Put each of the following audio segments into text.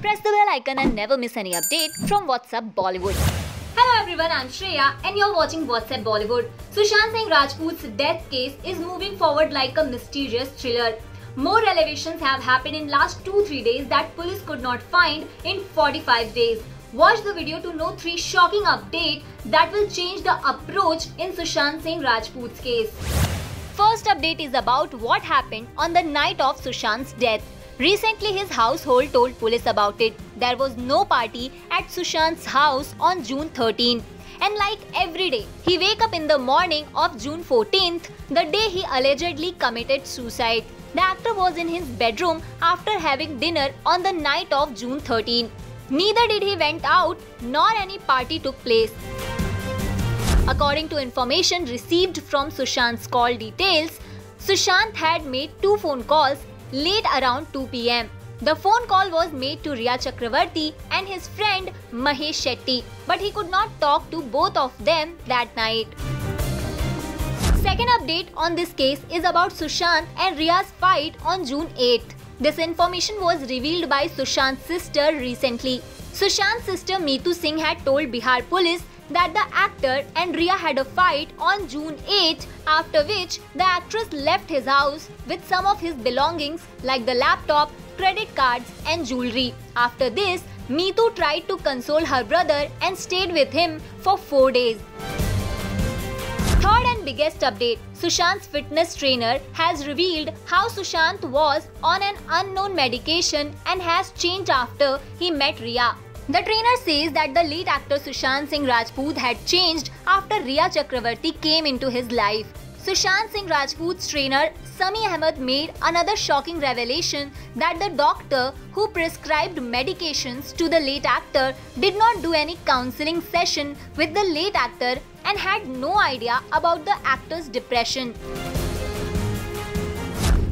Press the bell icon and never miss any update from Whats Up Bollywood. Hello everyone, I'm Shreya and you're watching Whats Up Bollywood. Sushant Singh Rajput's death case is moving forward like a mysterious thriller. More revelations have happened in last 2-3 days that police could not find in 45 days. Watch the video to know 3 shocking updates that will change the approach in Sushant Singh Rajput's case. First update is about what happened on the night of Sushant's death. Recently, his household told police about it. There was no party at Sushant's house on June 13. And like every day, he wake up in the morning of June 14th, the day he allegedly committed suicide. The actor was in his bedroom after having dinner on the night of June 13. Neither did he went out nor any party took place. According to information received from Sushant's call details, Sushant had made two phone calls late around 2 pm. The phone call was made to Rhea Chakraborty and his friend Mahesh Shetty, but he could not talk to both of them that night. Second update on this case is about Sushant and Rhea's fight on June 8th. This information was revealed by Sushant's sister recently. Sushant's sister Meetu Singh had told Bihar police that the actor and Rhea had a fight on June 8, after which the actress left his house with some of his belongings like the laptop, credit cards, and jewelry. After this, Meetu tried to console her brother and stayed with him for 4 days. Third and biggest update Sushant's fitness trainer has revealed how Sushant was on an unknown medication and has changed after he met Rhea. The trainer says that the lead actor Sushant Singh Rajput had changed after Rhea Chakraborty came into his life. Sushant Singh Rajput's trainer Sami Ahmed made another shocking revelation that the doctor who prescribed medications to the late actor did not do any counseling session with the late actor and had no idea about the actor's depression.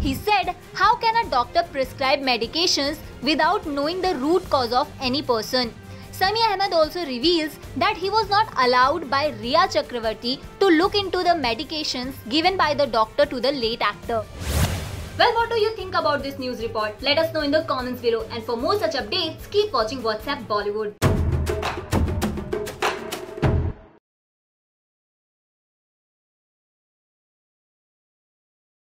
He said, How can a doctor prescribe medications without knowing the root cause of any person? Sami Ahmed also reveals that he was not allowed by Rhea Chakraborty to look into the medications given by the doctor to the late actor. Well, what do you think about this news report? Let us know in the comments below and for more such updates, keep watching Whats Up Bollywood.